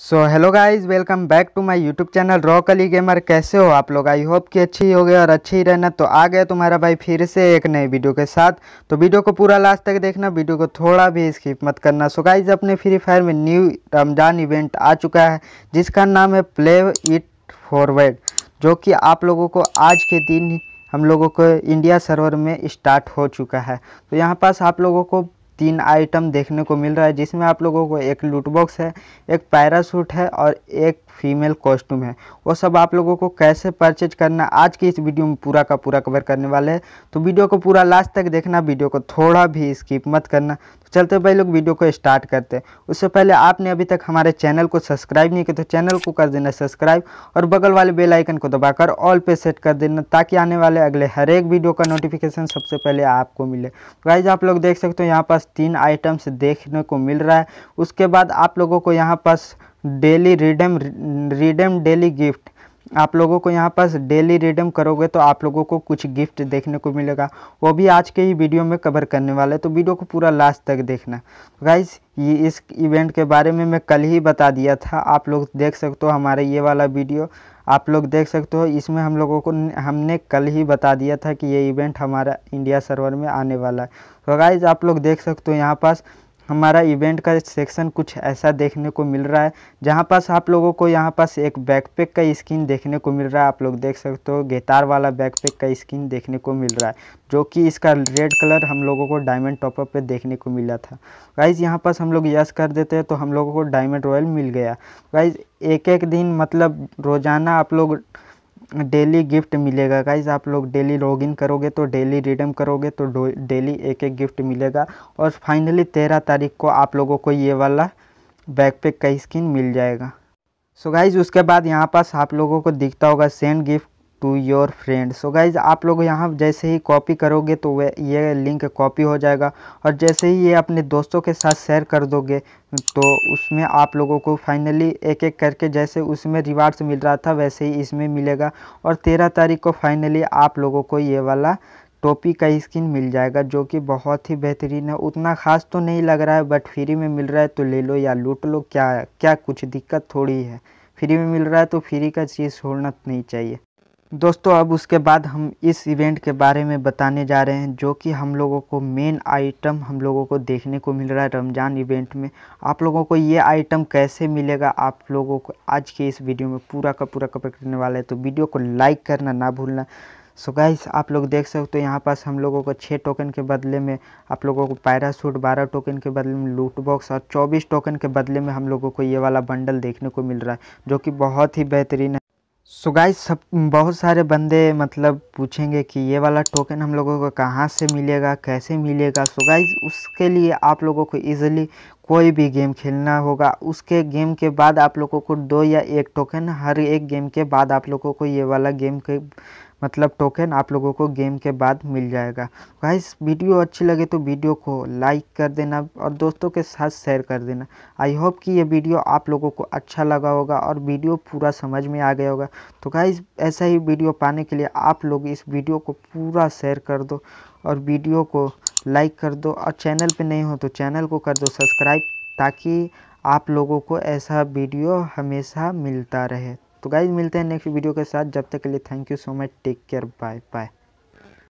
So hello guys welcome back to my YouTube channel rock Ali gamer कैसे हो आप लोग? आई होप कि अच्छी हो गए और अच्छी ही रहना। तो आ गया तुम्हारा भाई फिर से एक नए वीडियो के साथ। तो वीडियो को पूरा लास्ट तक देखना, वीडियो को थोड़ा भी स्किप मत करना। सो गाइस अपने फ्री फायर में न्यू रमज़ान इवेंट आ चुका है, जिसका नाम है प्ले इट फॉरवर्ड जो कि आप लोगों को आज के दिन हम लोगों को इंडिया सर्वर में स्टार्ट हो चुका है। तो यहाँ पास आप लोगों को तीन आइटम देखने को मिल रहा है, जिसमें आप लोगों को एक लूट बॉक्स है, एक पैरासूट है और एक फीमेल कॉस्ट्यूम है। वो सब आप लोगों को कैसे परचेज करना, आज की इस वीडियो में पूरा का पूरा कवर करने वाले हैं। तो वीडियो को पूरा लास्ट तक देखना, वीडियो को थोड़ा भी स्किप मत करना। तो चलते भाई लोग, वीडियो को स्टार्ट करते हैं। उससे पहले आपने अभी तक हमारे चैनल को सब्सक्राइब नहीं किया तो चैनल को कर देना सब्सक्राइब और बगल वाले बेल आइकन को दबाकर ऑल पे सेट कर देना, ताकि आने वाले अगले हर एक वीडियो का नोटिफिकेशन सबसे पहले आपको मिले। गाइज़ आप लोग देख सकते हो यहाँ पास तीन आइटम्स देखने को मिल रहा है। उसके बाद आप लोगों को यहाँ पास daily redeem redeem daily gift आप लोगों को यहाँ पास डेली रिडम करोगे तो आप लोगों को कुछ गिफ्ट देखने को मिलेगा। वो भी आज के ही वीडियो में कवर करने वाले तो वीडियो को पूरा लास्ट तक देखना। गाइज़ ये इस इवेंट के बारे में मैं कल ही बता दिया था। आप लोग देख सकते हो हमारे ये वाला वीडियो आप लोग देख सकते हो, इसमें हम लोगों को हमने कल ही बता दिया था कि ये इवेंट हमारा इंडिया सर्वर में आने वाला है। तो गाइज़ आप लोग देख सकते हो यहाँ पास हमारा इवेंट का सेक्शन कुछ ऐसा देखने को मिल रहा है। जहाँ पास आप लोगों को यहाँ पास एक बैकपैक का स्किन देखने को मिल रहा है। आप लोग देख सकते हो गेतार वाला बैकपैक का स्किन देखने को मिल रहा है, जो कि इसका रेड कलर हम लोगों को डायमंड टॉपअप पे देखने को मिला था। गाइज़ यहाँ पास हम लोग यस कर देते हैं तो हम लोगों को डायमंड रॉयल मिल गया। गाइज़ एक एक दिन मतलब रोज़ाना आप लोग डेली गिफ्ट मिलेगा। गाइज़ आप लोग डेली लॉगिन करोगे तो डेली रिडम करोगे तो डेली एक एक गिफ्ट मिलेगा। और फाइनली तेरह तारीख को आप लोगों को ये वाला बैकपैक का स्किन मिल जाएगा। सो so गाइज़ उसके बाद यहाँ पास आप लोगों को दिखता होगा send gift. To your friend so guys आप लोग यहाँ जैसे ही कॉपी करोगे तो वे ये लिंक कॉपी हो जाएगा। और जैसे ही ये अपने दोस्तों के साथ शेयर कर दोगे तो उसमें आप लोगों को फाइनली एक एक करके जैसे उसमें रिवार्ड्स मिल रहा था, वैसे ही इसमें मिलेगा। और तेरह तारीख को फाइनली आप लोगों को ये वाला टोपी का स्किन मिल जाएगा, जो कि बहुत ही बेहतरीन है। उतना ख़ास तो नहीं लग रहा है बट फ्री में मिल रहा है तो ले लो या लूट लो। क्या क्या कुछ दिक्कत थोड़ी है। फ्री में मिल रहा है तो फ्री का चीज़ छोड़ना नहीं चाहिए। दोस्तों, अब उसके बाद हम इस इवेंट के बारे में बताने जा रहे हैं, जो कि हम लोगों को मेन आइटम हम लोगों को देखने को मिल रहा है रमज़ान इवेंट में। आप लोगों को ये आइटम कैसे मिलेगा, आप लोगों को आज के इस वीडियो में पूरा का पूरा कवर करने वाला है तो वीडियो को लाइक करना ना भूलना। सो गाइस आप लोग देख सकते हो यहाँ पास हम लोगों को छः टोकन के बदले में, आप लोगों को पैरासूट बारह टोकन के बदले में लूट बॉक्स और चौबीस टोकन के बदले में हम लोगों को ये वाला बंडल देखने को मिल रहा है, जो कि बहुत ही बेहतरीन है सो गाइस सब, बहुत सारे बंदे मतलब पूछेंगे कि ये वाला टोकन हम लोगों को कहाँ से मिलेगा, कैसे मिलेगा? सो गाइस उसके लिए आप लोगों को इजीली कोई भी गेम खेलना होगा। उसके गेम के बाद आप लोगों को दो या एक टोकन हर एक गेम के बाद आप लोगों को ये वाला गेम के मतलब टोकन आप लोगों को गेम के बाद मिल जाएगा। गाइस वीडियो अच्छी लगे तो वीडियो को लाइक कर देना और दोस्तों के साथ शेयर कर देना। आई होप कि ये वीडियो आप लोगों को अच्छा लगा होगा और वीडियो पूरा समझ में आ गया होगा। तो गाइस ऐसा ही वीडियो पाने के लिए आप लोग इस वीडियो को पूरा शेयर कर दो और वीडियो को लाइक कर दो और चैनल पर नहीं हो तो चैनल को कर दो सब्सक्राइब ताकि आप लोगों को ऐसा वीडियो हमेशा मिलता रहे। तो गाइज़ मिलते हैं नेक्स्ट वीडियो के साथ। जब तक के लिए thank you so much take care bye bye